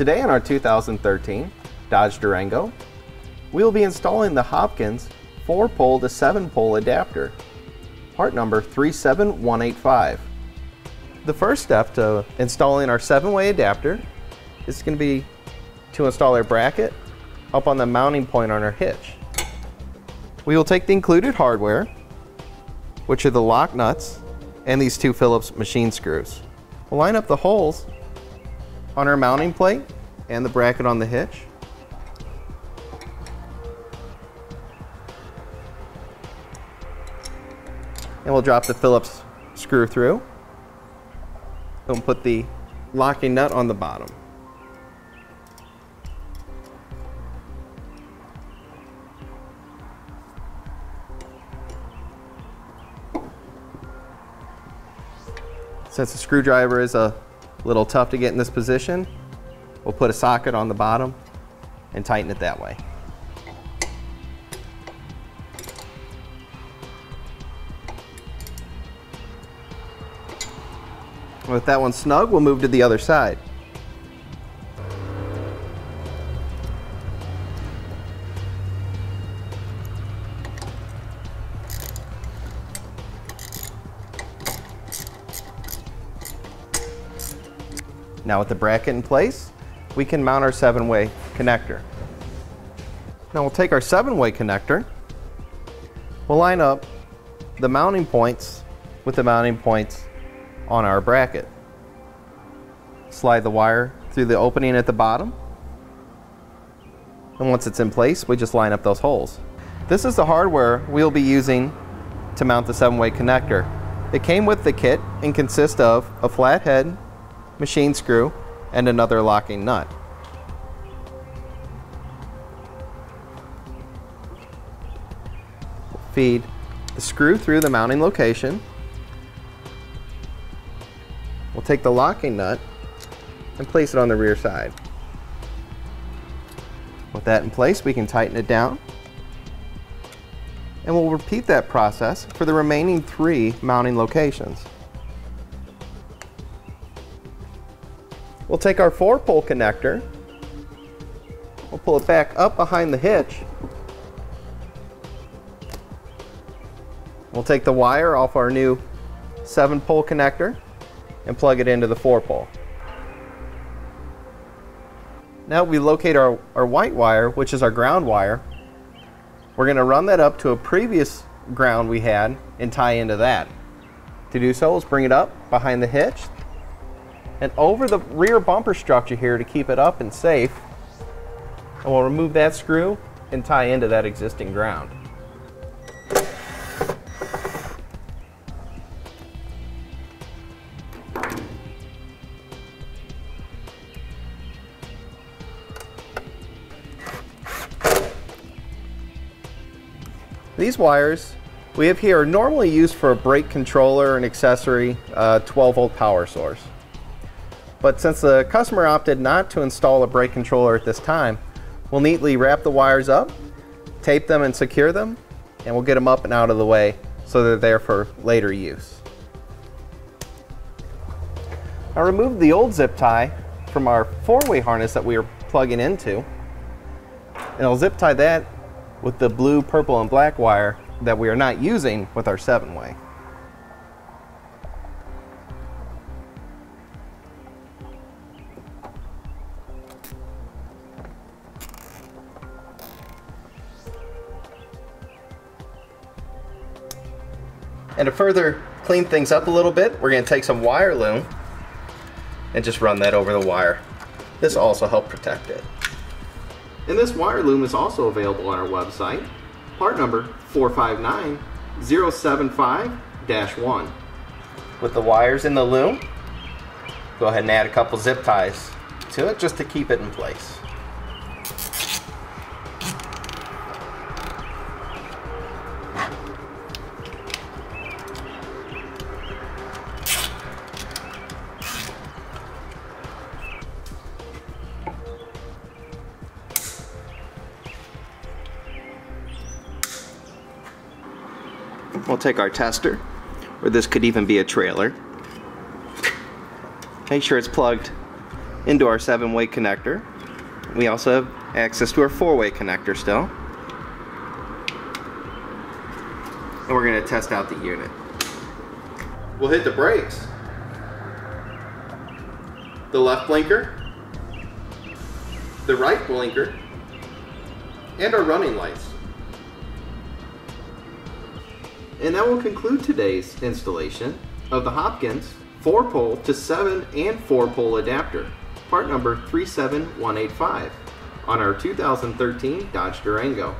Today on our 2013 Dodge Durango, we will be installing the Hopkins 4-pole to 7-pole adapter, part number 37185. The first step to installing our 7-way adapter is going to be to install our bracket up on the mounting point on our hitch. We will take the included hardware, which are the lock nuts and these two Phillips machine screws. We'll line up the holes on our mounting plate and the bracket on the hitch. And we'll drop the Phillips screw through. We'll put the locking nut on the bottom. Since the screwdriver is a little tough to get in this position, we'll put a socket on the bottom and tighten it that way. With that one snug, we'll move to the other side. Now with the bracket in place, we can mount our seven-way connector. Now we'll take our seven-way connector, we'll line up the mounting points with the mounting points on our bracket. Slide the wire through the opening at the bottom, and once it's in place, we just line up those holes. This is the hardware we'll be using to mount the seven-way connector. It came with the kit and consists of a flathead machine screw, and another locking nut. Feed the screw through the mounting location. We'll take the locking nut and place it on the rear side. With that in place, we can tighten it down. And we'll repeat that process for the remaining three mounting locations. We'll take our four pole connector, we'll pull it back up behind the hitch. We'll take the wire off our new seven pole connector and plug it into the four pole. Now we locate our, our white wire, which is our ground wire. We're going to run that up to a previous ground we had and tie into that. To do so, let's bring it up behind the hitch, and over the rear bumper structure here to keep it up and safe. And we'll remove that screw and tie into that existing ground. These wires we have here are normally used for a brake controller and accessory uh, 12 volt power source. But since the customer opted not to install a brake controller at this time, we'll neatly wrap the wires up, tape them and secure them, and we'll get them up and out of the way so they're there for later use. I removed the old zip tie from our four-way harness that we were plugging into, and I'll zip tie that with the blue, purple, and black wire that we are not using with our seven-way. And to further clean things up a little bit, we're going to take some wire loom and just run that over the wire. This will also help protect it. And this wire loom is also available on our website, part number 459075-1. With the wires in the loom, go ahead and add a couple zip ties to it just to keep it in place. We'll take our tester, or this could even be a trailer. Make sure it's plugged into our seven-way connector. We also have access to our four-way connector still. And we're going to test out the unit. We'll hit the brakes. The left blinker, the right blinker, and our running lights. And that will conclude today's installation of the Hopkins 4-pole to 7 and 4-pole adapter, part number 37185, on our 2013 Dodge Durango.